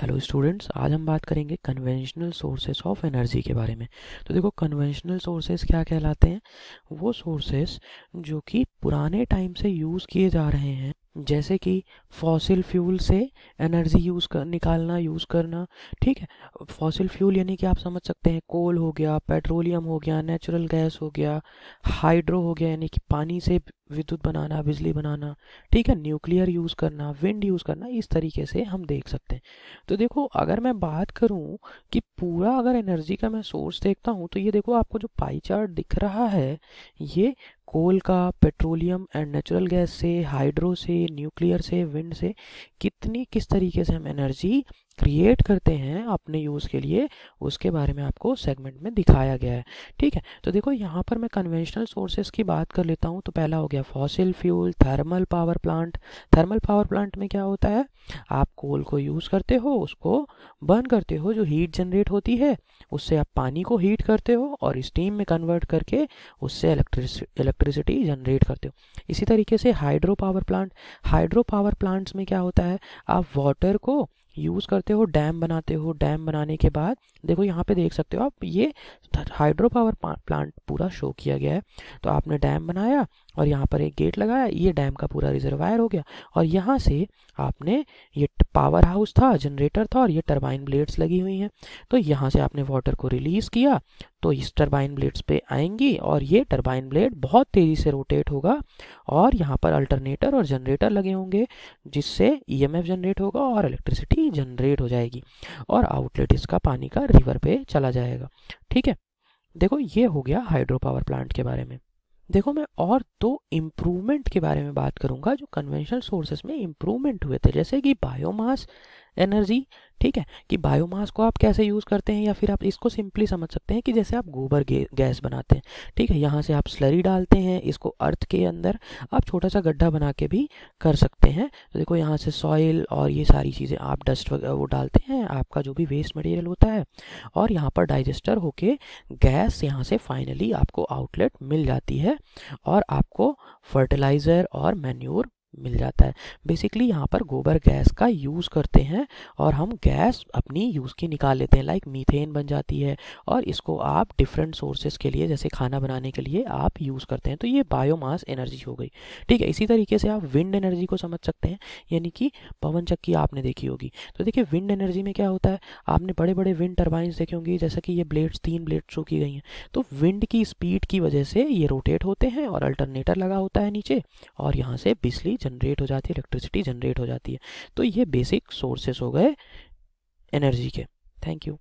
Hello students आज हम बात करेंगे कन्वेंशनल सोर्सेज ऑफ़ एनर्जी के बारे में। तो देखो कन्वेंशनल सोर्सेज क्या कहलाते हैं? वो सोर्सेज जो कि पुराने टाइम से यूज़ किए जा रहे हैं। जैसे कि फॉसिल फ्यूल से एनर्जी यूज़ कर, निकालना यूज़ करना, ठीक है? फॉसिल फ्यूल यानी कि आप समझ सकते हैं कोल हो गया पेट्रोलियम हो गया नेचुरल गैस हो गया हाइड्रो हो गया, यानी कि पानी से विद्युत बनाना, बिजली बनाना, ठीक है? न्यूक्लियर यूज़ करना विंड यूज़ करना, इस तरीके से हम देख सकते हैं। तो देखो, अगर मैं बात करूँ कि पूरा अगर एनर्जी का मैं सोर्स देखता हूँ तो ये देखो, आपको जो पाई चार्ट दिख रहा है, ये कोल का, पेट्रोलियम एंड नेचुरल गैस से हाइड्रो से न्यूक्लियर से विंड से कितनी किस तरीके से हम एनर्जी क्रिएट करते हैं अपने यूज़ के लिए, उसके बारे में आपको सेगमेंट में दिखाया गया है। ठीक है? तो देखो, यहाँ पर मैं कन्वेंशनल सोर्सेज की बात कर लेता हूँ। तो पहला हो गया fossil fuel thermal power plant thermal power plant में क्या होता है? आप कोल को यूज़ करते हो, उसको बर्न करते हो, जो हीट जनरेट होती है, उससे आप पानी को हीट करते हो और स्टीम में कन्वर्ट करके उससे इलेक्ट्रिसिटी जनरेट करते हो। इसी तरीके से hydro power plant hydro power plants में क्या होता है? आप वाटर को यूज़ करते हो डैम बनाते हो डैम बनाने के बाद, देखो यहाँ पे देख सकते हो आप, ये हाइड्रो पावर प्लांट पूरा शो किया गया है। तो आपने डैम बनाया और यहाँ पर एक गेट लगाया, ये डैम का पूरा रिजर्वायर हो गया। और यहाँ से आपने ये पावर हाउस था जनरेटर था और ये टर्बाइन ब्लेड्स लगी हुई हैं। तो यहाँ से आपने वाटर को रिलीज़ किया तो इस टरबाइन ब्लेड्स पे आएँगी और ये टरबाइन ब्लेड बहुत तेज़ी से रोटेट होगा और यहाँ पर अल्टरनेटर और जनरेटर लगे होंगे, जिससे ईएमएफ जनरेट होगा और इलेक्ट्रिसिटी जनरेट हो जाएगी और आउटलेट इसका पानी का रिवर पे चला जाएगा। ठीक है? देखो, ये हो गया हाइड्रो पावर प्लांट के बारे में। देखो, मैं और दो इम्प्रूवमेंट के बारे में बात करूँगा जो कन्वेंशनल सोर्सेस में इम्प्रूवमेंट हुए थे, जैसे कि बायोमास एनर्जी ठीक है, कि बायोमास को आप कैसे यूज़ करते हैं या फिर आप इसको सिंपली समझ सकते हैं कि जैसे आप गोबर गैस बनाते हैं, ठीक है, यहाँ से आप स्लरी डालते हैं, इसको अर्थ के अंदर आप छोटा सा गड्ढा बना के भी कर सकते हैं। तो देखो, यहाँ से सॉइल और ये सारी चीज़ें आप डस्ट वगैरह वो डालते हैं, आपका जो भी वेस्ट मटेरियल होता है, और यहाँ पर डाइजेस्टर होके गैस यहाँ से फाइनली आपको आउटलेट मिल जाती है, और आपको फर्टिलाइज़र और मैन्योर मिल जाता है। बेसिकली यहाँ पर गोबर गैस का यूज़ करते हैं और हम गैस अपनी यूज़ की निकाल लेते हैं लाइक मीथेन बन जाती है और इसको आप डिफरेंट सोर्सेज के लिए, जैसे खाना बनाने के लिए आप यूज़ करते हैं। तो ये बायोमास एनर्जी हो गई। ठीक है, इसी तरीके से आप विंड एनर्जी को समझ सकते हैं, यानी कि पवन चक्की आपने देखी होगी। तो देखिए विंड एनर्जी में क्या होता है? आपने बड़े बड़े विंड टर्बाइंस देखे होंगे, जैसा कि ये ब्लेड्स तीन ब्लेड्स शो की गई हैं। तो विंड की स्पीड की वजह से ये रोटेट होते हैं और अल्टरनेटर लगा होता है नीचे और यहाँ से बिजली जनरेट हो जाती है इलेक्ट्रिसिटी जनरेट हो जाती है। तो ये बेसिक सोर्सेस हो गए एनर्जी के। Thank you